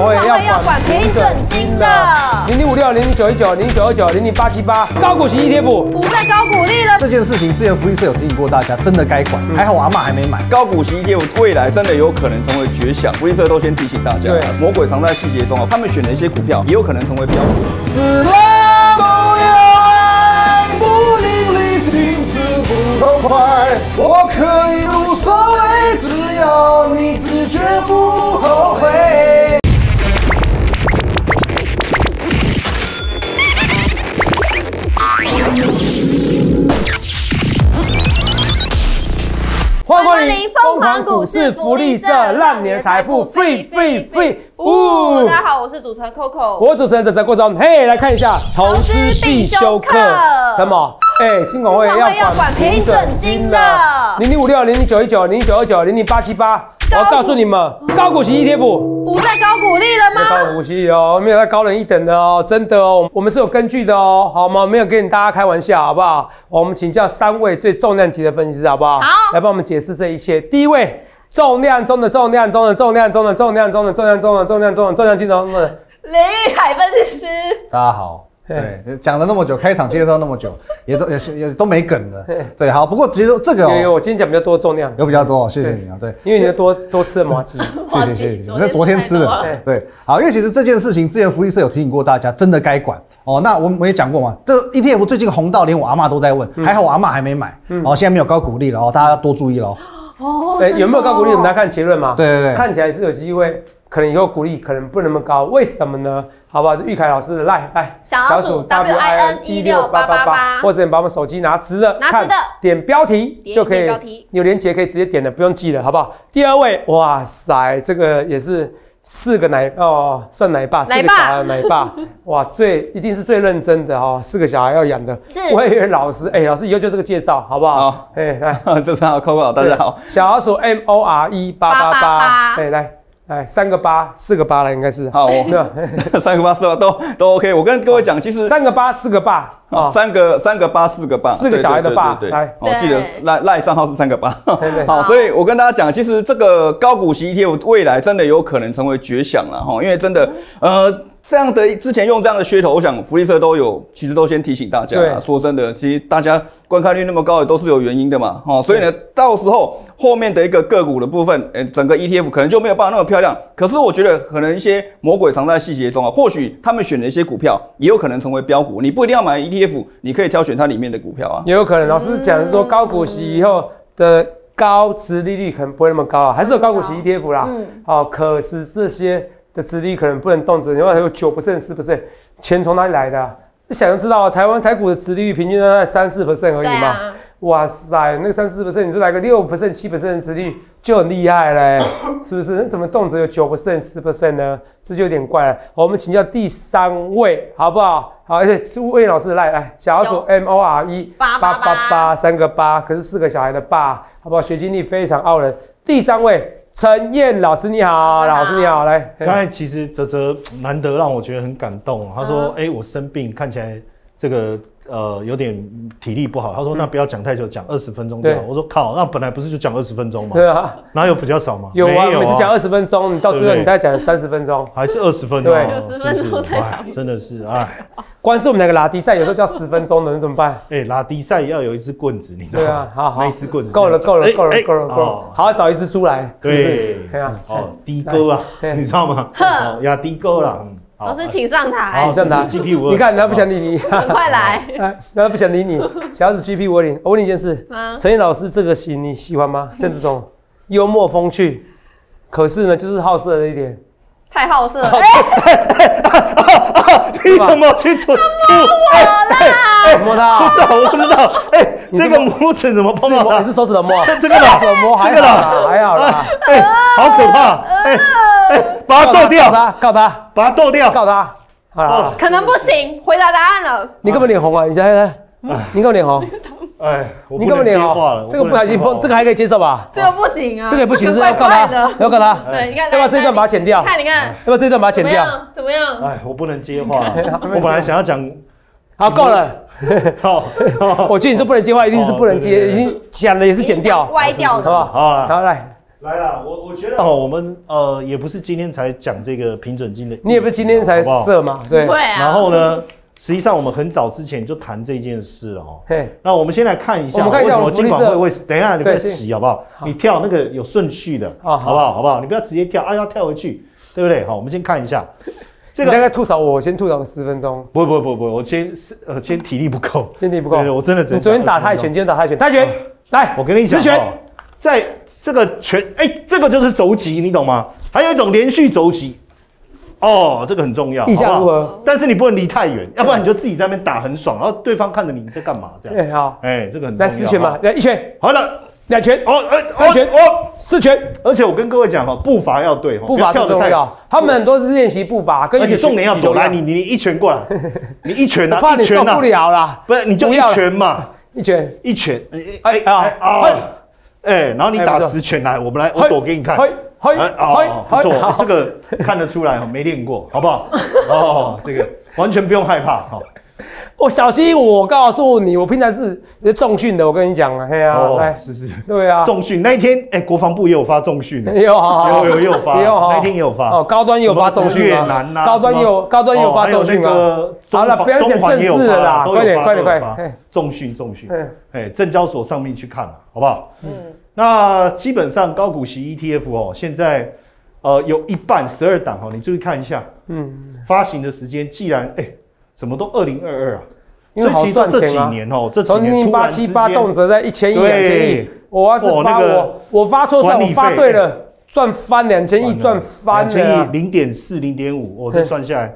管会要管平准金的，零零五六零零九一九零零九二九零零八七八高股息 ETF 不再高股利了。这件事情之前福利社有提醒过大家，真的该管。还好我阿妈还没买。高股息 ETF 未来真的有可能成为绝响，福利社都先提醒大家，魔鬼藏在细节中啊。他们选的一些股票也有可能成为标股。死了都要爱，不淋漓尽致不痛快。我可以无所谓，只要你自觉不后悔。欢迎光临疯狂股市福利社，让你的财富 free free free。呜！大家好，我是主持人 Coco，我主持人泽泽郭总。嘿，来看一下投资必修课。什么？哎，金管会要管平准金的，零零五六零零九一九零零九二九零零八七八。我要告诉你们，高股息 ETF 不再高股利了吗？高股息哦，没有再高人一等的哦，真的哦，我们是有根据的哦，好吗？没有跟大家开玩笑，好不好？我们请教三位最重量级的分析师，好不好？好，来帮我们解释这一切。第一位，重量中的重量中的重量中的重量中的重量中的重量中的重量金融的林玉海分析师，大家好。对，讲了那么久，开场介绍那么久，也都也是也都没梗的。对，好，不过其实这个有有，我今天讲比较多重量，有比较多，谢谢你啊。对，因为你多多吃了麻鸡，谢谢谢谢。那昨天吃的，对，好，因为其实这件事情之前福利社有提醒过大家，真的该管哦。那我我也讲过嘛，这 ETF 最近红到连我阿妈都在问，还好我阿妈还没买，哦，现在没有高股利了哦，大家要多注意喽。哦，对，有没有高股利？我们来看结论嘛。对对对，看起来是有机会。可能以后股利可能不那么高，为什么呢？好不好？是玉凯老师的来来小老鼠 W I N 一六八八八，或者你把我们手机拿直了，拿直的。点标题就可以，有连接可以直接点的，不用记了，好不好？第二位，哇塞，这个也是四个奶哦，算奶爸，四个小孩的奶爸，哇，最一定是最认真的哦，四个小孩要养的，是。魏源老师，哎，老师以后就这个介绍，好不好？好，哎，来，这是好，Coco，大家好，小老鼠 M O R E 八八八，哎，来。哎，三个八，四个八了，应该是。好，没有。三个八，四个都都 OK。我跟各位讲，其实三个八，四个八啊，三个三个八，四个八，四个小孩的八，来，我记得赖赖账号是三个八，好，所以我跟大家讲，其实这个高股息 ETF 未来真的有可能成为绝响了哈，因为真的呃。这样的之前用这样的噱头，我想福利社都有，其实都先提醒大家。说真的，其实大家观看率那么高，也都是有原因的嘛。哦，所以呢，到时候后面的一个个股的部分，呃，整个 ETF 可能就没有办法那么漂亮。可是我觉得，可能一些魔鬼藏在细节中啊。或许他们选的一些股票，也有可能成为标股。你不一定要买 ETF，你可以挑选它里面的股票啊。也有可能，老师讲是说高股息以后的高值利率可能不会那么高啊，还是有高股息 ETF 啦。嗯。好，可是这些。的殖利率可能不能动辄，另外还有九不胜四不胜，钱从哪里来的？你想要知道台湾台股的殖利率平均在三四不胜而已嘛？哇塞，那三四不胜，你就来个六不胜七不胜的殖利率就很厉害嘞，是不是？那怎么动辄有九不胜四不胜呢？这就有点怪了。我们请教第三位好不好？好，而且是魏老师来来，小老鼠 M O R E 八八八八三个八，可是四个小孩的爸，好不好？学经历非常傲人。第三位。陈燕老师你好，老师你好，来。刚才其实泽泽难得让我觉得很感动，他说：“哎，我生病，看起来这个。”呃，有点体力不好。他说：“那不要讲太久，讲二十分钟就好。”我说：“靠，那本来不是就讲二十分钟吗？对啊，哪有比较少嘛？有啊，每次讲二十分钟，你到最后你大概讲了三十分钟，还是二十分钟？对，十分钟才讲，真的是 哎。光是我们那个拉低赛，有时候叫十分钟的，你怎么办？哎，拉低赛要有一支棍子，你知道吗？对啊，好好，一支棍子够了，够了，够了，够了，够了。好，找一只猪来，是不是？对啊，哦，低哥啊，你知道吗？哦，压低哥了。老师，请上台。请上台。G P 五你看，他不想理你。快来。他不想理你。小子 G P 五二零，我问你一件事。陈燕老师这个型你喜欢吗？像这种幽默风趣，可是呢，就是好色的一点。太好色了。你怎么去触？摸我啦！摸他？不是，我不知道。哎，这个拇指怎么碰到？你是手指头摸？这个啦，手摸还好啦，还好啦。哎，好可怕。哎。把他剁掉，告他，告他，把他剁掉，告他。好，可能不行。回答答案了。你根本脸红啊！你猜猜，你根本脸红。哎，你根本脸红。这个不小心碰，这个还可以接受吧？这个不行啊。这个也不行，是要告他，要告他。对，你看，要不要这一段把它剪掉？看，你看，要不要这一段把它剪掉？怎么样？哎，我 不能接话。我本来想要讲，好，够了。好，我觉得你说不能接话，一定是不能接，已经讲的也是剪掉，歪掉，是吧？好，好来。来啦，我我觉得哦，我们呃也不是今天才讲这个平准金的，你也不是今天才设嘛？对，对啊。然后呢，实际上我们很早之前就谈这件事了哦。嘿，那我们先来看一下，我们看一下为什么金管会会？等一下，你不要急好不好？你跳那个有顺序的，哦好好不好？好不好？你不要直接跳，啊，要跳回去，对不对？好，我们先看一下这你大个。概吐槽我，我先吐槽个十分钟，不不不不，我今天是呃，今天体力不够，今天不够对对，。我真的真的你昨天打泰拳，今天打泰拳，泰拳来，我跟你讲十拳哦，在这个拳，哎、这个就是肘击，你懂吗？还有一种连续肘击，哦，这个很重要，意下好不好？如何？但是你不能离太远，要不然你就自己在那边打很爽，然后对方看着你你在干嘛？这样。对，好，哎、这个很重要。来四拳嘛，来一拳，好了，两拳，哦，呃，三拳哦，哦。四拳，而且我跟各位讲哈，步伐要对哈，步伐跳得太最重要。他们很多是练习步伐，跟而且重点要躲来，你你你一拳过来，你一拳啊，我怕一拳啊。你受不，了啦，不是你就一拳嘛，一拳，一拳，哎啊啊，哎，然后你打十拳来，我们来，我躲给你看。嘿，嘿，哎不错，这个看得出来哦，没练过，好不好？哦，这个完全不用害怕哈。我小心，我告诉你，我平常是重训的，我跟你讲啊，嘿啊，哦，来，是是，对啊，重训。那一天，哎，国防部也有发重训的，有好好有有也有发，也有那一天也有发。哦，高端也有发重训越啊，南呐，高端也有高端也有发重训啊。好了不要讲政治了啦快点快点快发嘿。重训重训，嗯哎，证交所上面去看了，好不好？嗯，那基本上高股息 ETF 哦，现在呃有一半十二档哦，你注意看一下，嗯，发行的时间既然哎，怎么都二零二二啊？因为好赚钱啊。年哦，这几从零八年突然之七八间动辄在一千亿、两千亿，我要是哦发我我发错算，我发对了，赚翻两千亿，赚翻千亿零点四零点五，我这算下来，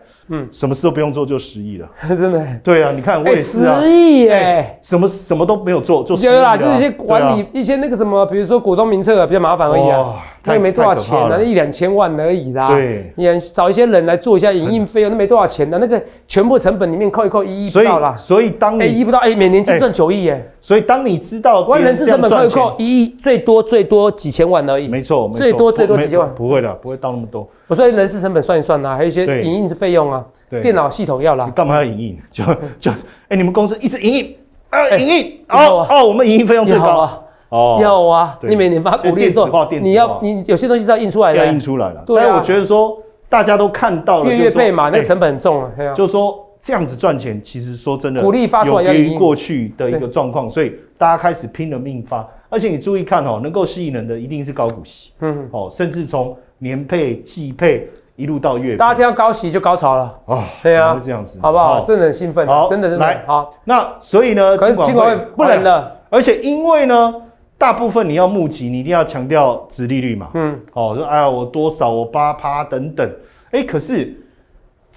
什么事都不用做就十亿了。真的。对啊，你看我哎，也是啊，十亿耶！什么什么都没有做就十亿有啦，就是一些管理，一些那个什么，比如说股东名册啊，比较麻烦而已啊哇，太那也没多少钱啊，那一两千万而已啦。对，也找一些人来做一下营运费用，那没多少钱的，那个全部成本里面扣一扣，一亿不所以到啦。所以当哎，一你不到，哎，每年净哎赚九亿耶！所以当你知道我别这人事成本扣一扣，一亿最多最多几千万而已。没错，没错最多最多不几千万不会的，不会到那么多。我说人事成本算一算啦，还有一些对。营运费用啊，电脑系统要啦。你干嘛要营运？就就哎，你们公司一直营运啊，哎营运要啊。哦哦，我们营运费用最高。啊，哦，要啊！你每年发鼓励的时候，你要你有些东西是要印出来的，要印出来了。对我觉得说大家都看到了，月月配嘛，那个哎成本很重啊。就是说这样子赚钱，其实说真的，鼓励发出来要赢有别于过去的一个状况，所以大家开始拼了命发。而且你注意看哦，能够吸引人的一定是高股息。嗯，哦，甚至从年配、季配一路到月配。大家听到高息就高潮了，啊，对啊会这样子，好不好？哦真的很兴奋啊，好真的真的来好。那所以呢，可是金管会不能了，而且因为呢，大部分你要募集，你一定要强调殖利率嘛。嗯，哦，说哎呀，我多少，我八趴等等。哎，可是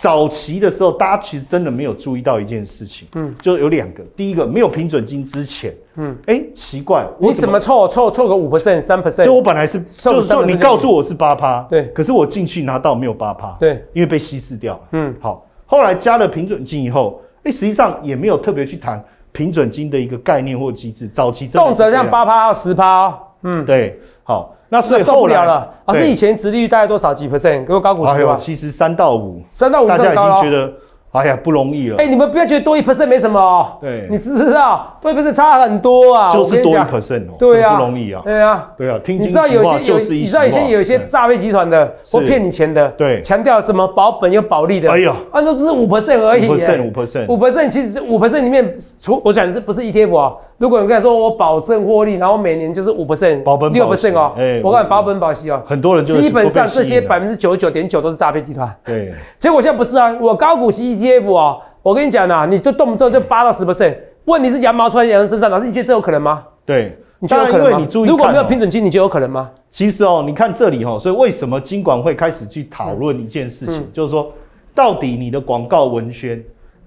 早期的时候，大家其实真的没有注意到一件事情，嗯。嗯，就有两个，第一个没有平准金之前，嗯。嗯，哎，奇怪，我你怎么凑凑凑个五 percent 三 percent？就我本来是，就是说你告诉我是八趴，对。可是我进去拿到没有八趴，对，因为被稀释掉了。嗯，好，后来加了平准金以后，哎，实际上也没有特别去谈平准金的一个概念或机制，早期真的动辄像八趴到十趴哦，嗯，对，好，那所那受以后来不了。了。老师以前殖利率大概多少？几 percent？给我高股息哎呦，吧，其实三到五，三到五大家已。经觉得，哎呀，不容易了。哎，，你们不要觉得多一 percent 没什么哦，对。你知不知道？多一 percent 差很多啊？就是多一 percent 哦，对啊，不容易啊，对啊。对啊，听你知道有些有，话就是一你知道以前有一些诈骗集团的是。或骗你钱的，对。强调什么保本又保利的，哎呀啊，照只是五 percent 而已耶，五 percent 五 percent，五 percent 其实五 percent 里面，除我讲这不是 ETF 啊。如果你跟他说我保证获利，然后每年就是五 percent、保本六 percent 哦哎，我告诉你保本保息哦，很多人就基本上这些百分之九十九点九都是诈骗集团。对，结果现在不是啊，我高股息 ETF 哦，我跟你讲呐，你就动不动就八到十 percent，问题是羊毛出在羊身上，老师你觉得这有可能吗？对，你觉得有可能因为你？注意如果没有平准金，你觉得有可能吗？其实哦，你看这里哦，所以为什么金管会开始去讨论一件事情，嗯就是说，到底你的广告文宣，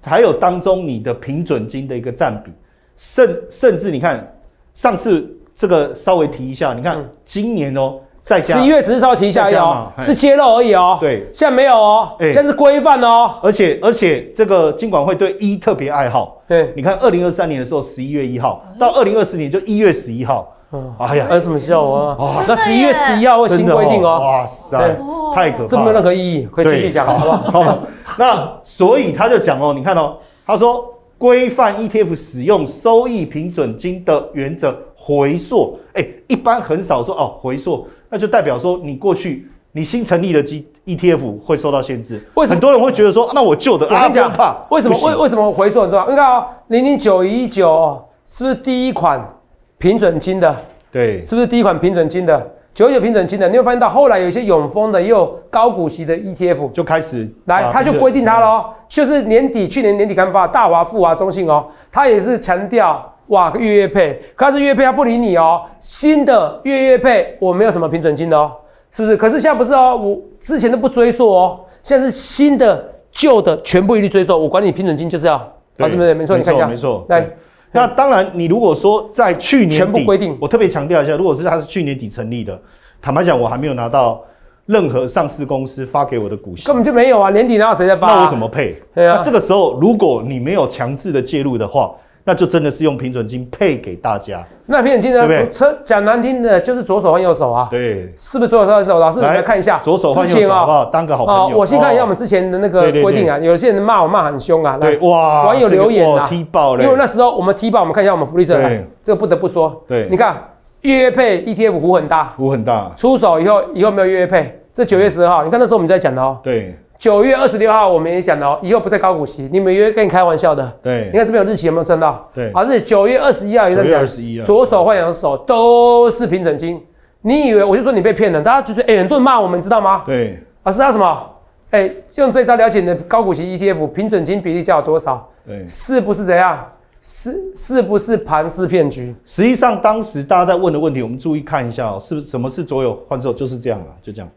还有当中你的平准金的一个占比，甚甚至你看上次这个稍微提一下，你看嗯。今年哦，再加十一月只是稍微提一下而已哦是揭露而已哦。对。现在没有哦，哎。现在是规范哦。而且而且这个金管会对一特别爱好，对，你看二零二三年的时候十一月一号，到二零二四年就一月十一号，哎呀，有什么效啊？哦？那十一月十一号会新规定哦，哇塞，太可怕了，这没有任何意义，可以继续讲好不 好？好？那所以他就讲哦，你看哦，他说规范 ETF 使用收益平准金的原则回溯，哎，一般很少说哦回溯，那就代表说你过去你新成立的基 ETF 会受到限制。为什么很多人会觉得说，啊那我旧的啊我跟你讲为什么为为什么回溯很重要？你看啊，零零九一九是不是第一款平准金的？对是不是第一款平准金的？九九平准金的，你会发现到后来有一些永丰的，也有高股息的 ETF，就开始来，啊他就规定它了哦，就是年底去年年底刚发大华、富华、中信哦，他也是强调哇月月配，可是月月配他不理你哦，新的月月配我没有什么平准金的哦，是不是？可是现在不是哦，我之前都不追溯哦，现在是新的旧的全部一律追溯，我管你平准金就是要，对啊是不是？没错，你看一下，没错。来对那当然，你如果说在去年底全部规定我特别强调一下，如果是它是去年底成立的，坦白讲，我还没有拿到任何上市公司发给我的股息根，本就没有啊，年底哪有谁在发、啊？那我怎么配？对啊那这个时候，如果你没有强制的介入的话，那就真的是用平准金配给大家。那平准金呢？车讲难听的就是左手换右手啊，对，是不是左手换右手？老师，你来看一下左手换右手好不好？当个好朋友。我先看一下我哦们之前的那个规定啊，有些人骂我骂很凶啊，来对哇，网友留言啊，踢爆了，因为那时候我们踢爆，我们看一下我们福利社这个不得不说，对。你看月月配 ETF 股很大，股很大，出手以后以后没有月月配，这九月十二号，你看那时候我们在讲的哦，对九月二十六号我们也讲了哦，以后不再高股息，你们约跟你开玩笑的，对你看这边有日期有没有算到？对啊，是九月二十一号也在9月讲，21啊左手换右手都是平整金。你以为我就说你被骗了？大家就是哎、很多人骂我们，你知道吗？对啊，是他什么？哎、用这招了解你的高股息 ETF 平准金比例叫有多少？对。是不是怎样？是是不是盘式骗局？实际上，当时大家在问的问题，我们注意看一下哦，是不是什么是左右换手？就是这样啊，就这样，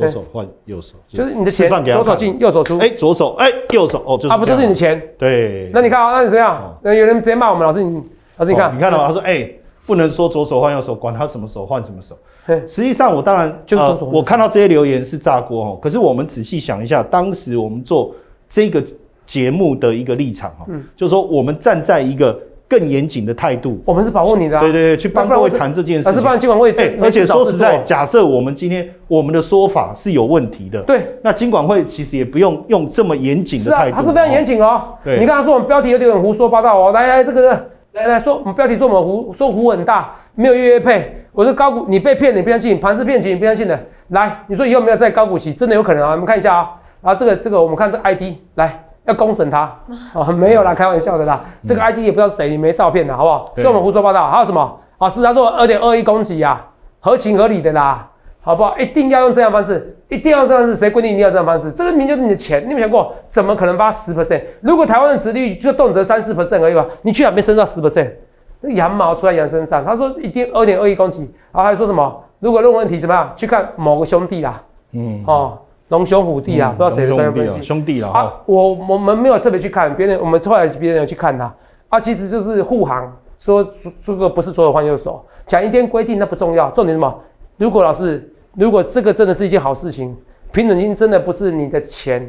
左手换右手，就是你的钱左手进右手出，哎，左手哎，右手哦，就是啊，不这样都是你的钱？对。那你看啊，那你怎么样哦？那有人直接骂我们老师，你老师你看，哦你看到吗？他说哎，不能说左手换右手，管他什么手换什么手。嘿实际上，我当然就是左手我看到这些留言是炸锅哦。可是我们仔细想一下，当时我们做这个节目的一个立场哈，嗯就是说我们站在一个更严谨的态度，我们是保护你的、啊，对对对，去帮各位谈这件事情老师，不。然监管会而且说实在，假设我们今天我们的说法是有问题的，对。那金管会其实也不用用这么严谨是啊，的态度，他是非常严谨哦。对你刚刚说我们标题有点胡说八道哦。来来，这个来来说，我们标题说我们胡说胡很大，没有月月配。我说高股，你被骗，你不相信；盘是骗局，你不相信的。来，你说以后没有在高股息，真的有可能啊？我们看一下啊。然后这个这个，我们看这 ID 来。要公审他 哦，没有啦，开玩笑的啦。这个 ID 也不知道谁，没照片的好不好？对所以我们胡说八道。还有什么啊？是他说二点二一公斤啊，合情合理的啦。好不好？一定要用这样方式，一定要这样方式。谁规定一定要这样方式？这个明明就是你的钱，你有没有想过，怎么可能发十 percent？如果台湾的殖利率就动辄三四 percent 而已吧，你居然没升到十 percent，那羊毛出在羊身上。他说一定二点二一公斤，然后还说什么？如果论问题怎么样？去看某个兄弟啦，嗯，哦，龙兄虎弟啊，不知道谁的专业兄弟啊分析。兄弟了啊，，我我们没有特别去看别人，我们后来别人有去看他啊，其实就是护航说这这个不是左手换右手，讲一天规定那不重要，重点是什么？如果老师如果这个真的是一件好事情，平等金真的不是你的钱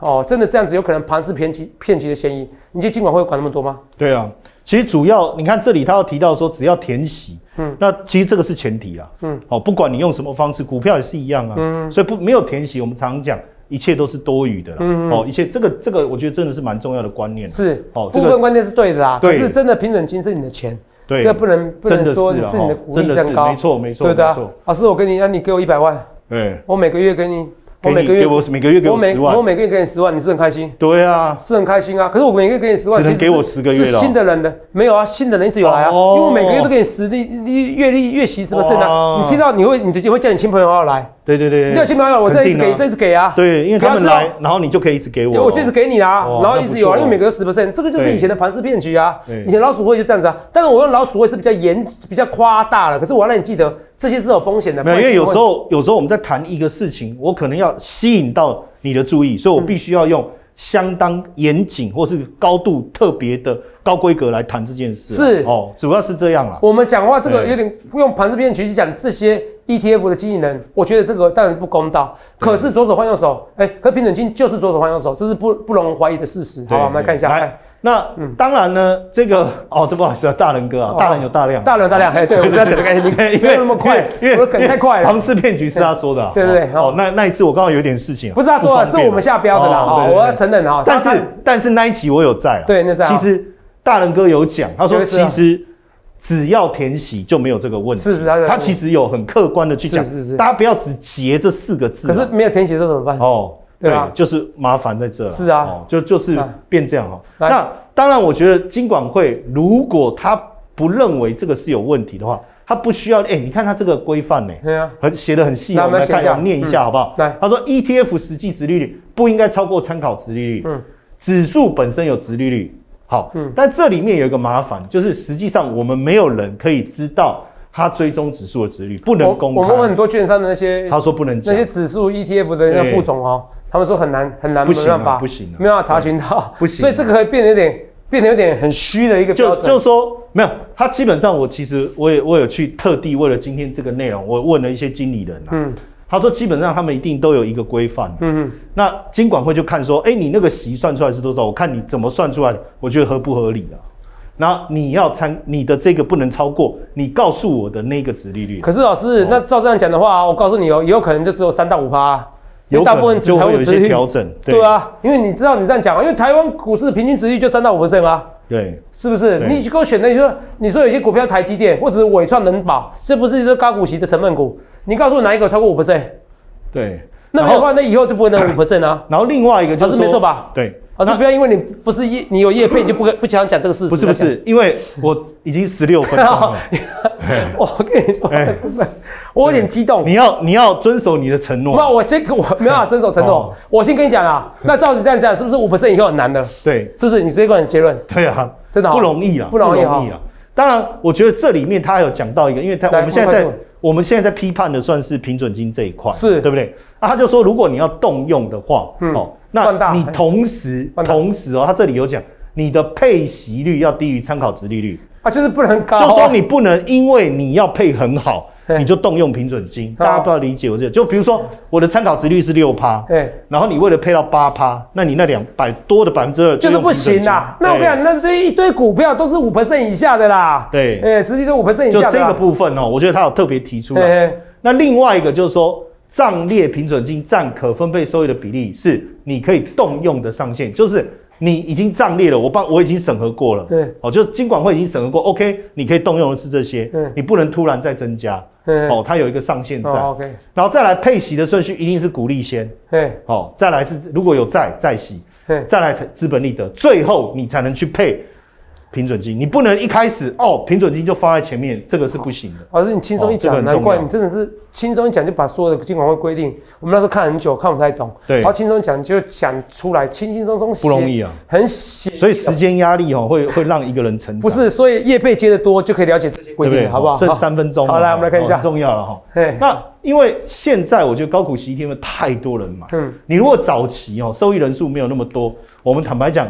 哦，真的这样子有可能盘式骗局骗局的嫌疑，你觉得金管会管那么多吗？对啊，其实主要你看这里他要提到说，只要填息，嗯，那其实这个是前提啊，嗯。好，哦，不管你用什么方式，股票也是一样啊，嗯，所以不没有填息，我们常常讲一切都是多余的啦，嗯。嗯哦，一切这个这个我觉得真的是蛮重要的观念，是，哦这个部分观念是对的啦，可对是真的平等金是你的钱，对，这不能不能说是你的哦股利这样高，真的是没错没错对的老师我给你，那你给我一百万，对，我每个月给你，我每个月给我每个月给我每十万。我，每个月给你十万，你是很开心，对啊，是很开心啊。可是我每个月给你十万，只能给我是10个月了。新的人的。没有啊，新的人一直有来啊，哦。因为我每个月都给你十利利月利月息十 percent 啊。你听到你会你直接会叫你亲朋友要来，对对对，你叫亲朋友我这一直给，这一直给啊。对，因为他们来，然后你就可以一直给我，我就一直给你啦哦，然后一直有啊，因为每个月十 percent，这个就是以前的盘式骗局啊。以前老鼠会就这样子啊，但是我用老鼠会是比较严、比较夸大了。可是我要让你记得，这些是有风险的。没有，因为有时候有时候我们在谈一个事情，我可能要吸引到你的注意，所以我必须要用相当严谨或是高度特别的高规格来谈这件事啊。是哦，主要是这样啊。我们讲话这个对有点用盘式骗局去讲这些 ETF 的经纪人，我觉得这个当然不公道。可是左手换右手，哎，可平等金就是左手换右手，这是不不容怀疑的事实。好，我们来看一下。来哎，那当然呢，这个哦，这不好意思啊，大人哥啊，哦大人有大量，大量大量，哎，对我这样讲的，哎，你 因没有那么快，因为我的梗太快了庞。氏骗局是他说的啊，对对对好哦，那那一次我刚好有点事情啊，不是他说的，是我们下标的啦。哈，哦对对对我要承认啊。但是但是那一期我有在啊，对那在啊其实大人哥有讲，他说其实只要填息就没有这个问题。是是它有它其实有很客观的去讲，是是是大家不要只截这四个字啊。可是没有填写这怎么办？哦，对对啊就是麻烦在这。是啊哦就就是来变这样哈。那当然，我觉得金管会如果他不认为这个是有问题的话，他不需要。哎，你看他这个规范呢，对啊，很写的很细我们来看一下念一下好不好？来他说 ETF 实际值利率不应该超过参考值利率，嗯指数本身有值利率，好，但这里面有一个麻烦，就是实际上我们没有人可以知道它追踪指数的值率，不能公开。我们很。多券商的那些他说不能讲。那些，指数 ETF 的那个副总哦，他们说很难很难，不行法，不行啊。没办法查询到，不行啊。所以这个会变得有点变得有点很虚的一个标准，就就说没有，他基本上我其实我也我有去特地为了今天这个内容，我问了一些经理人啊，嗯他说基本上他们一定都有一个规范，嗯嗯，那金管会就看说，哎、你那个息算出来是多少？我看你怎么算出来的，我觉得合不合理啊？然后你要参你的这个不能超过你告诉我的那个值利率，可是老师，那照这样讲的话，我告诉你哦，也有可能就只有三到五趴，因有大部分能就会有一些调整。对，啊，因为你知道你这样讲啊，因为台湾股市平均值率就三到五 percent 啊，对，是不是？对你给我选的，你说你说有些股票台积电或者是伟创能保，是不是一个高股息的成分股？你告诉我哪一个超过五 percent？对。那没有的话，那以后就不会能 五 percent 啊。然后另外一个就是没错吧对，老师不要因为你不是业，你有业配，你就不不想讲这个事实。不是不是，因为我已经十六分钟了，我跟你说，哎我有点激动。你要你要遵守你的承诺。那我先我没办法遵守承诺哦，我先跟你讲啊。那照你这样讲，是不是五 percent 以后很难的？对是不是？你直接给我结论。对啊，真的哦不容易啊，不容易哦啊。当然，我觉得这里面他有讲到一个，因为他我们现在在我们现在在批判的算是平准金这一块，是。对不对？啊，他就说，如果你要动用的话，嗯哦，那你同时同时哦，他这里有讲，你的配息率要低于参考值利率，啊，就是不能高啊。就说你不能因为你要配很好，对你就动用平准金。大家不要理解我这个，就比如说我的参考值率是六趴，对，然后你为了配到八趴，那你那两百多的百分之二就是不行啦。那我跟你讲，那这一堆股票都是五 percent 以下的啦。对。哎，实际都五 percent 以就这下的啦。个部分哦，我觉得他有特别提出来。哎，那另外一个就是说，账列平准金占可分配收益的比例是你可以动用的上限，就是你已经账列了，我帮我已经审核过了，对，哦，就金管会已经审核过，OK，你可以动用的是这些嗯，你不能突然再增加，嗯哦，它有一个上限在，然后再来配息的顺序一定是股利先，哎，哦，再来是如果有债再息，哎，再来资本利得，最后你才能去配平准金，你不能一开始哦平准金就放在前面，这个是不行的。老师你轻松一讲，难怪你真的是轻松一讲就把所有的监管会规定，我们那时候看很久，看不太懂。对然后轻松讲就讲出来，轻轻松松，不容易啊，很写。所以时间压力哦，会会让一个人成长。不是，所以业配接的多就可以了解这些规？定，好不好？剩三分钟。好，来我们来看一下。重要了哈。嘿，那因为现在我觉得高股息 ETF 太多人买，嗯你如果早期哦受益人数没有那么多，我们坦白讲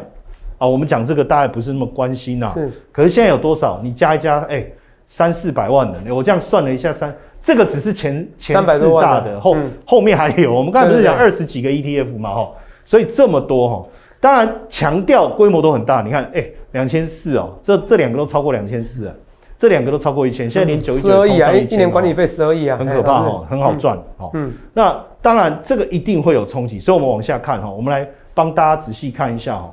啊，我们讲这个大概不是那么关心呐。是。可是现在有多少？你加一加，哎，三四百万人，我这样算了一下，三这个只是前前300四多大的，后嗯后面还有。我们刚才不是讲二十几个 ETF 嘛，哈，所以这么多哈。当然强调规模都很大，你看，哎，两千四哦，这这两个都超过两千四啊，这两个都超过一千，现在连九一九十二亿啊，一一年管理费十二亿啊，很可怕哎哦，很好。赚哦。嗯，那当然这个一定会有冲击，所以我们往下看哈，我们来帮大家仔细看一下哈。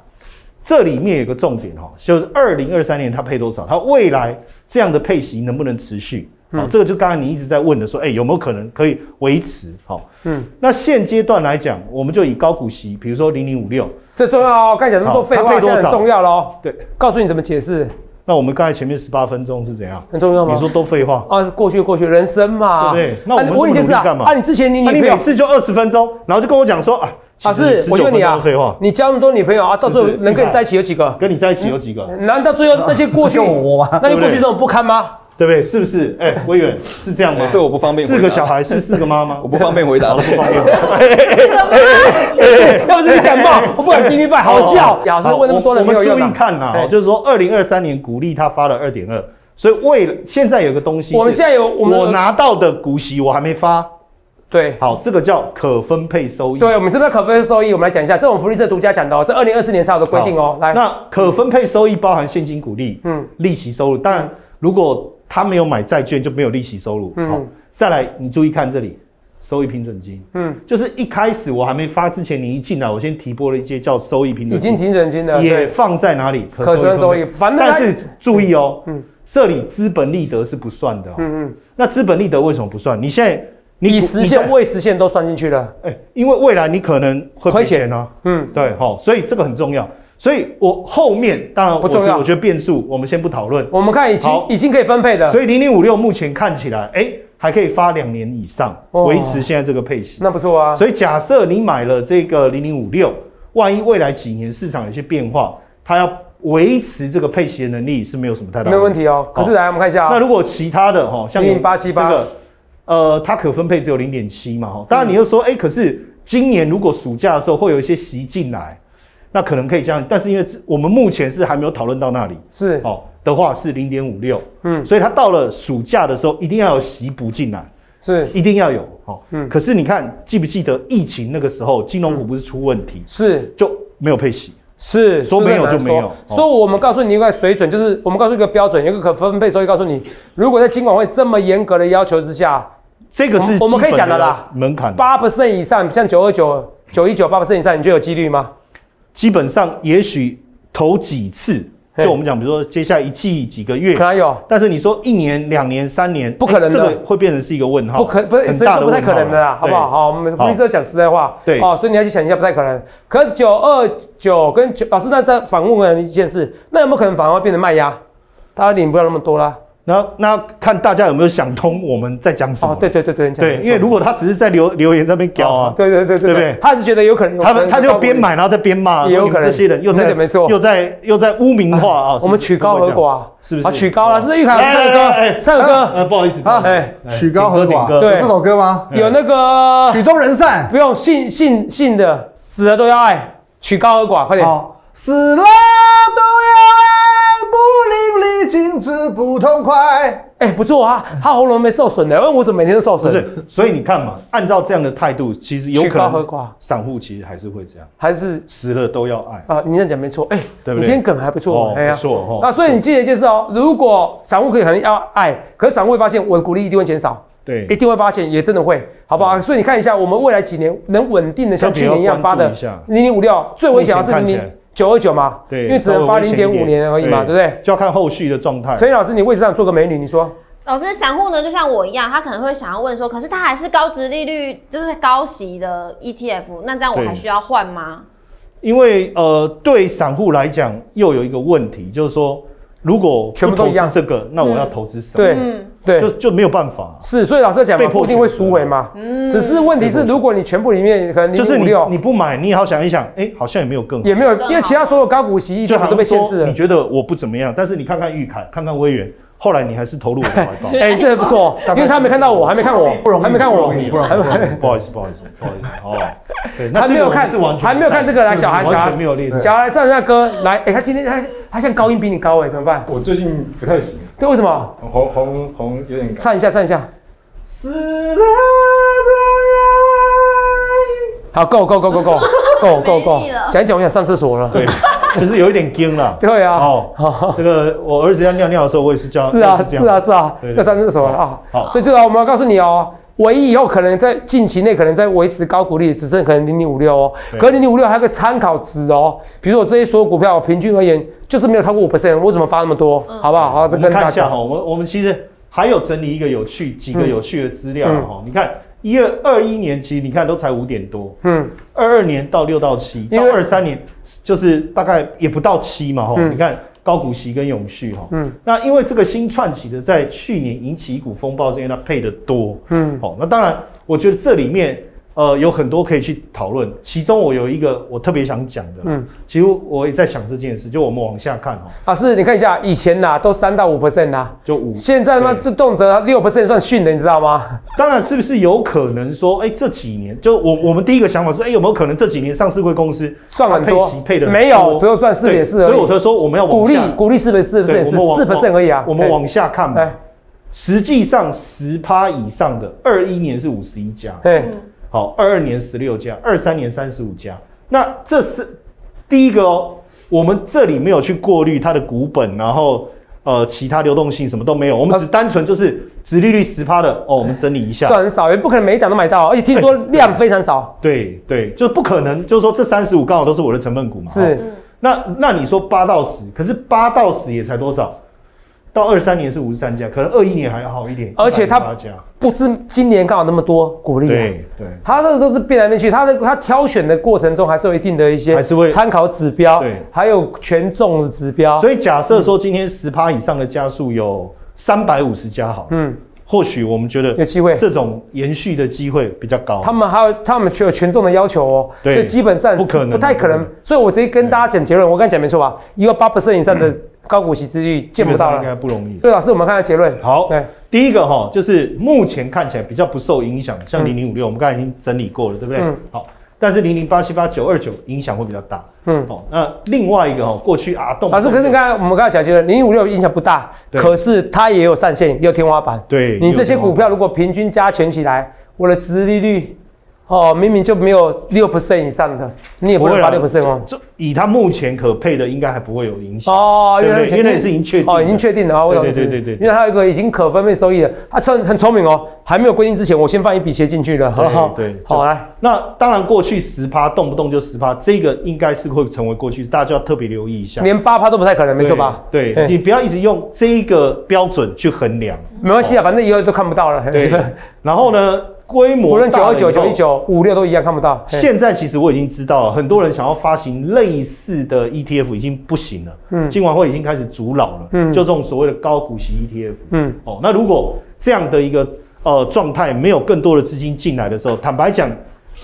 这里面有个重点哈，就是二零二三年它配多少，它未来这样的配型能不能持续？好，这个就刚才你一直在问的说，哎，有没有可能可以维持？好，嗯，那现阶段来讲，我们就以高股息，比如说零零五六，这重要哦，刚才讲那么多好废话，它配多少现在很重要喽。对，告诉你怎么解释，那我们刚才前面十八分钟是怎样？很重要吗？你说都废话，啊，过去过去，人生嘛，对不对那我问你就是干嘛啊，你之前你那、你每次就二十分钟，然后就跟我讲说啊，其啊，实19是我就问你啊废话，，你交那么多女朋友啊，到最后能跟你在一起有几个？跟你在一起有几个？难道最后那些过去 我吗那些过去那种不堪吗？对不对？是不是？哎、威远是这样吗？这我不方便四个小孩是四个妈妈，我不方便回答我，不方便。要不是你感冒，我不敢给你拜，好笑。老师问那么多人没有我们注。意看呐、哎哦，就是说二零二三年股利他发了二点二，所以为了现在有个东西，我们现在有我我拿到的股息我还没发，对好，这个叫可分配收益。对，我们是不是可分配收益？我们来讲一下，这种福利是独家讲的哦，这二零二四年才有的规定哦。来，那可分配收益包含现金股利、嗯利息收入。当然，如果他没有买债券，就没有利息收入。嗯好，再来，你注意看这里，收益平准金，嗯，就是一开始我还没发之前，你一进来，我先提拨了一些叫收益平已准金，经平准金了，也，放在哪里？可分收益，反正但是注意哦，嗯这里资本利得是不算的、哦。嗯嗯，那资本利得为什么不算？你现在你已实现未实现都算进去了。哎、因为未来你可能会亏钱亏钱啊。嗯，对，好，所以这个很重要。所以我后面当然不重要我是我觉得变数我们先不讨论。我们看已经已经可以分配的，所以零零五六目前看起来，哎、还可以发两年以上，哦维持现在这个配息。那不错啊。所以假设你买了这个零零五六，万一未来几年市场有些变化，它要维持这个配息的能力是没有什么太大没有问。题哦。可是来我们看一下啊，那如果其他的哈，像零八七八这个，呃，它可分配只有零点七嘛哈。当然你又说，哎、可是今年如果暑假的时候会有一些息进来，那可能可以这样，但是因为我们目前是还没有讨论到那里，是。哦的话是零点五六，嗯。所以它到了暑假的时候一定要有洗补进来。是。一定要有。哦。嗯。可是你看，记不记得疫情那个时候，金融股不是出问题，是。就没有配息。是，说没有就没有。所以我们告诉你一个水准，就是我们告诉一个标准，有一个可分配收益，告诉你，如果在金管会这么严格的要求之下，这个是我们可以讲的啦门槛，八 percent 以上，像九二九、九一九八 percent 以上，你就有几率吗？基本上也许头几次，就我们讲，比如说接下来一季几个月可，能有，但是你说一年、两年、三年，不可能的哎这个会变成是一个问号，不可不是，很大的所以说不太可能的啦，好不好？好，我们好福利社讲实在话，对哦，所以你要去想一下，不太可能。可是九二九跟九老师，那再反问了一件事，那有没有可能反而会变成卖压？大家领不了那么多啦。然后那看大家有没有想通我们在讲什么。哦，。对对对对，对，因为如果他只是在留留言这边搞啊，对对对对对不对？他是觉得有可能有他们他就边买然后再边骂，也有可能这些人又在没错。又在又在污名化啊。是不是？我们曲高和寡，是不是？啊，曲高了，是玉凯哎唱的歌，唱的歌，呃，不好意思，啊哎，曲高和寡，对。这首歌吗？有那个曲终人散。不用信信信的，死了都要爱，曲高和寡，快点。好，死了都要爱，不淋漓尽致不痛快。哎，不错啊，他喉咙没受损的，问我怎么每天都受损？不是，所以你看嘛，按照这样的态度，其实有可能散户其实还是会这样，还是？死了都要爱。啊，你这样讲没错，哎，对不对？你今天梗还不错哦，哎呀。不错哦那所以你记得一件事哦，如果散户可以可能要爱，可是散户会发现我的股利一定会减少，对。一，定会发现，也真的会，好不好？所以你看一下，我们未来几年能稳定的像去年一样发的零零五六，最危险的是零零目前看起来九二九嘛，对，因为只能发零点五年而已嘛，对不对？就要看后续的状态。陈毅老师，你位置上做个美女，你说老师，散户呢，就像我一样，他可能会想要问说，可是他还是高值利率，就是高息的 ETF，那这样我还需要换吗？因为呃，对散户来讲，又有一个问题，就是说，如果不投全部都一样资这个，那我要投资什么？嗯，对就，就没有办法。是，所以老师讲嘛，被迫不一定会赎回嘛，嗯只是问题是，如果你全部里面可能就是你你不买，你也好想一想，哎，好像也没有更好。也没有，因为其他所有高股息就都被限制了你。觉得我不怎么样，但是你看看玉凯，看看威远，后来你还是投入我的怀抱。哎，这个不错，因为他没看到我，还没看我，不容易还没看我不容易不容易 不好意思，不好意思，不好意思。哦，对，那还没有看完全还没有看这个来小韩小完全韩没有练。小孩唱一下歌来，哎，他今天他他像高音比你高哎，怎么办？我最近不太行，这为什么？红红红有点唱一下唱一下。死了都要爱。好够够够够够够 够够。讲一讲我想上厕所了。对 就是有一点惊了。对啊。哦好 这个我儿子要尿尿的时候我也是这样。是啊是啊是啊要上厕所了啊。好所以最后我们要告诉你哦唯一以后可能在近期内可能在维持高股利，只剩可能零零五六哦。对可零零五六还有个参考值哦，比如说我这些所有股票平均而言就是没有超过五 percent，我怎么发那么多？好不好？好，这我跟大家看一下哈，我们我们其实还有整理一个有趣几个嗯有趣的资料嗯哈。你看一二二一年，其实你看都才五点多，嗯二二年到六到七，到二三年就是大概也不到七嘛哈。嗯你看高股息跟永续哈，嗯。那因为这个新串起的，在去年引起一股风暴，是因为它配的多。嗯。哦，那当然，我觉得这里面呃有很多可以去讨论。其中我有一个我特别想讲的，嗯嗯，其实我也在想这件事，就我们往下看哦，啊，是你看一下以前呐都三到五 percent 呐，就五。现在嘛对。就动辄六 percent 算逊的，你知道吗？当然，是不是有可能说，哎、这几年就我我们第一个想法是，哎、有没有可能这几年上市贵公司它算很多配息配的没有只有赚四点四所以我才说我们要往股利下股利四 percent 四 percent 四 percent 而已啊。我们往下看嘛，哎。实际上十趴以上的，二一年是五十一家，对好，二二年十六家，二三年三十五家。那这是第一个哦，我们这里没有去过滤它的股本，然后呃其他流动性什么都没有，我们只单纯就是殖利率十趴的哦，我们整理一下。算很少，也不可能每一档都买到，而且听说量非常少。对对，就是不可能，就是说这三十五刚好都是我的成分股嘛。哦是那那你说八到十，可是八到十也才多少？到二三年是五十三家，可能二一年还要好一点，而且它不是今年刚好那么多股利啊。对对。它这个都是变来变去，它的它挑选的过程中还是有一定的一些还是会参考指标，对。还有权重的指标。所以假设说今天十趴以上的家数有三百五十家好，嗯，或许我们觉得有机会这种延续的机会比较高。他们还有他们却有权重的要求哦，所以基本上不可能不太可能。所以我直接跟大家讲结论，我刚才讲没错吧？一个八 percent 以上的高股息之率见不到基本上应该。不容易。对，老师，我们看看结论。好对，第一个哈，就是目前看起来比较不受影响，像零零五六，我们刚才已经整理过了，对不对？嗯好，但是零零八七八九二九影响会比较大。嗯哦，那另外一个哦，过去啊动老师，可是刚才我们刚才讲就是，零五六影响不大，可是它也有上限，也有天花板。对你这些股票如果平均加权起来，我的殖利率，哦，明明就没有六 percent 以上的，你也不能啦发六 percent 哦。就以它目前可配的，应该还不会有影响。哦，对不对它因为是已经确定哦，已经确定了啊，我懂对。对对对对因为它有一个已经可分配收益的，他很很聪明哦，还没有规定之前，我先放一笔钱进去了。对好对好来，那当然，过去十趴动不动就十趴，这个应该是会成为过去，大家就要特别留意一下。连八趴都不太可能，没错吧？对，你不要一直用这一个标准去衡量。没关系啊，反正以后都看不到了。对，然后呢，规模无论九二九、九一九、五六都一样看不到。嘿现在其实我已经知道了，很多人想要发行类似的 ETF 已经不行了。嗯嗯，金管会已经开始阻扰了。嗯嗯，就这种所谓的高股息 ETF。嗯，哦，那如果这样的一个呃状态没有更多的资金进来的时候，坦白讲，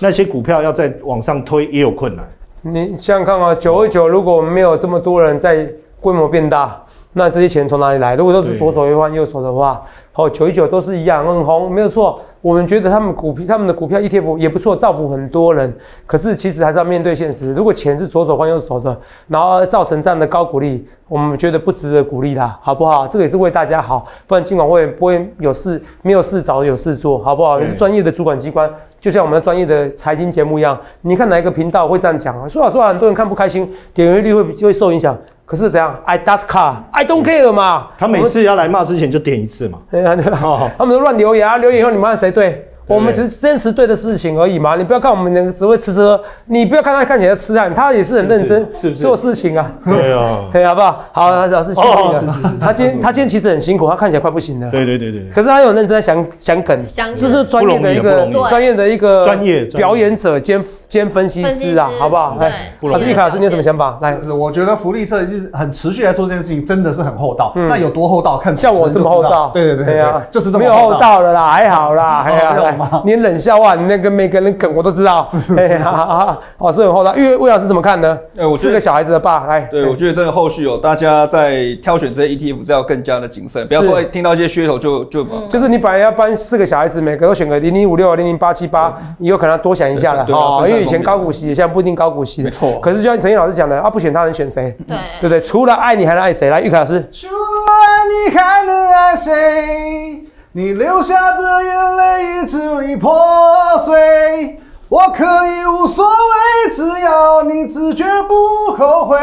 那些股票要再往上推也有困难。你想想看啊，九二九如果没有这么多人在规模变大，那这些钱从哪里来？如果都是左手一换右手的话，哦，九一九都是一样很红，没有错。我们觉得他们股票、他们的股票 ETF 也不错，造福很多人。可是其实还是要面对现实，如果钱是左手换右手的，然后造成这样的高股利，我们觉得不值得鼓励啦，好不好？这个也是为大家好，不然金管会不会有事没有事找有事做，好不好？对你是专业的主管机关，就像我们的专业的财经节目一样，你看哪一个频道会这样讲啊？说老实话，很多人看不开心，点阅率会就会受影响。可是怎样？I does car，I don't care 嘛。他每次要来骂之前就点一次嘛。对啊，对啊哦他们都乱留言啊，留言以后你们看谁对？我们只是坚持对的事情而已嘛。你不要看我们两个只会吃吃喝，你不要看他看起来痴汉，他也是很认真做事情啊。对啊，对，好不好？好，老师辛苦你了。他今天他今天其实很辛苦，他看起来快不行了。对对对对对。可是他有认真在想想梗，想这是专业的一个专业的一个专业表演者兼兼分析师啊好不好？对。来，不容易。老师玉凯老师，你有什么想法？来，是，我觉得福利社就是很持续来做这件事情，真的是很厚道。那有多厚道？看嗯像我这么厚道，对对对对啊，就是这么没有厚道了啦，还好啦，哎呀你冷笑话，你那个每个人梗我都知道，是 是是。好好好是很厚道。因为魏老师怎么看呢？四个小孩子的爸，来，对，我觉得真的后续有大家在挑选这些 ETF 是要更加的谨慎，不要说哎听到一些噱头就就就是你本来要搬四个小孩子，每个都选个零零五六、零零八七八，你有可能要多想一下了哦，因为以前高股息，现在不一定高股息的。没错可是就像陈毅老师讲的，啊，不选他能选谁？对对不对？除了爱你，还能爱谁？来，玉凯老师，除了爱你还能爱谁？你流下的眼泪已支离破碎，我可以无所谓，只要你自觉不后悔，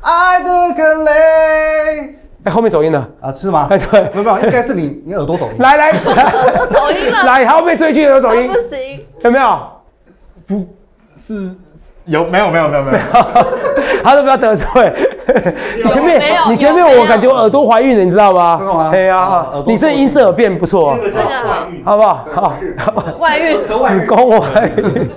爱的更累。哎，后面走音了。啊，是吗？哎，对，没有没有，应该是你你耳朵走音。来来走音了，来，后面这一句有走音不，行，有没有？是有没有没有没有没有，他都不要得罪。你前面你前面有没有我感觉我耳朵怀孕了，你知道吗？真的吗对呀啊耳，朵你这音色有变不错。好不好？好，外遇子宫怀孕。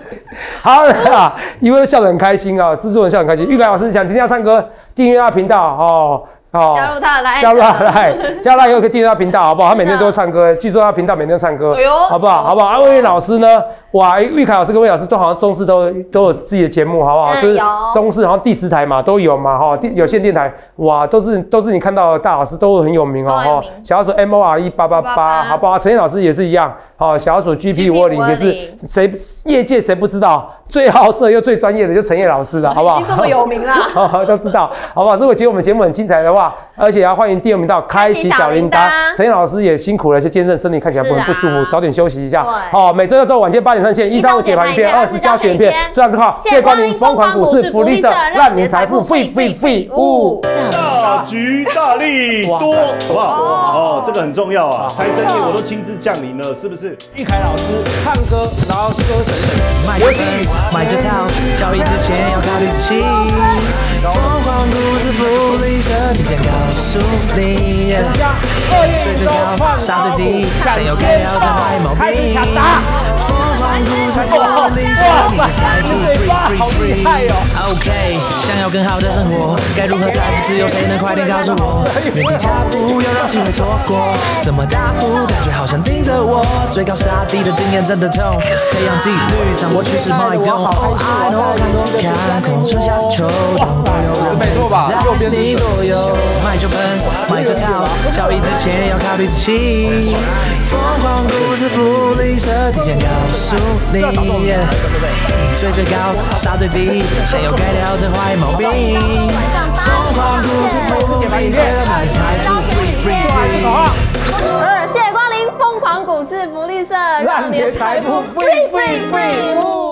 好了，因为笑得很开心啊，制作人笑得很开心。玉凯老师想听他唱歌，订阅他频道哦。哦，加入他的来，加入他来，加入他以后可以订阅他频道，好不好？他每天都会唱歌，记住他频道每天都唱歌哎呦，好不好？好不好？啊，魏老师呢？哇，玉凯老师跟魏老师都好像中视都都有自己的节目，好不好？就是中视好像第十台嘛都有嘛，哈，第有线电台，哇，都是都是你看到的大老师都很有名哦，哈。小老鼠 M O R E 八八八，好不好？陈燕老师也是一样，好，小老鼠 G P 五二零也是谁业界谁不知道？最好色又最专业的就陈燕老师了，好不好？已经这么有名了。好好都知道，好不好？如果觉得我们节目很精彩的话，而且要欢迎第二名到开启小铃铛。陈燕老师也辛苦了，就见证身体看起来不是啊很不舒服，早点休息一下。对好，每周六周五晚间八点上线，一三五解盘影片，二四教学影片。这样子话，谢谢光临疯狂股市福利社，让您财富费费费呜。大吉大利哇多，好不好？哦，这个很重要啊！财神爷我都亲自降临了，是不是？玉凯老师唱歌，然后歌神神。买就对，买就跳，交易之前要考虑仔细。疯狂股市福利社提前告诉诉你。追最高，杀最低，想要改掉这坏毛病。疯狂故事，福利社，你的财富 free free free。OK，想要更好的生活，该如何财富自由？谁能快点告诉我？原地踏步，有让机会错过。怎么打呼？感觉好像盯着我。最高杀敌的经验真的痛，培养纪律，掌握趋势脉动。I know，看空，春夏秋冬都有人陪在你左右。买就奔，买就跳，交易之前要考虑仔细。疯狂故事福利社提前告诉你，追最高，杀最低，想要改掉这坏毛病。疯狂故事福利社，买财富 free free free。谢谢光临疯狂股市福利社，让你的财富 free free free。